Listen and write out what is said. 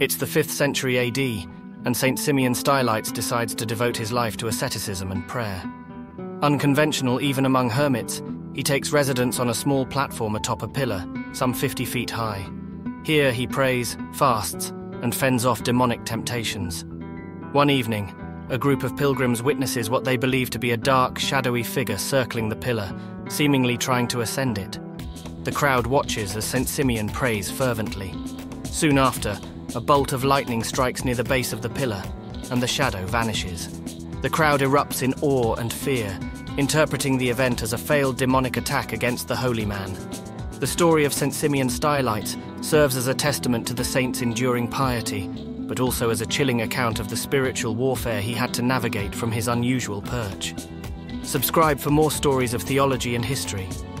It's the 5th century AD, and St. Simeon Stylites decides to devote his life to asceticism and prayer. Unconventional even among hermits, he takes residence on a small platform atop a pillar, some 50 feet high. Here he prays, fasts, and fends off demonic temptations. One evening, a group of pilgrims witnesses what they believe to be a dark, shadowy figure circling the pillar, seemingly trying to ascend it. The crowd watches as St. Simeon prays fervently. Soon after, a bolt of lightning strikes near the base of the pillar, and the shadow vanishes. The crowd erupts in awe and fear, interpreting the event as a failed demonic attack against the holy man. The story of St. Simeon Stylites serves as a testament to the saint's enduring piety, but also as a chilling account of the spiritual warfare he had to navigate from his unusual perch. Subscribe for more stories of theology and history.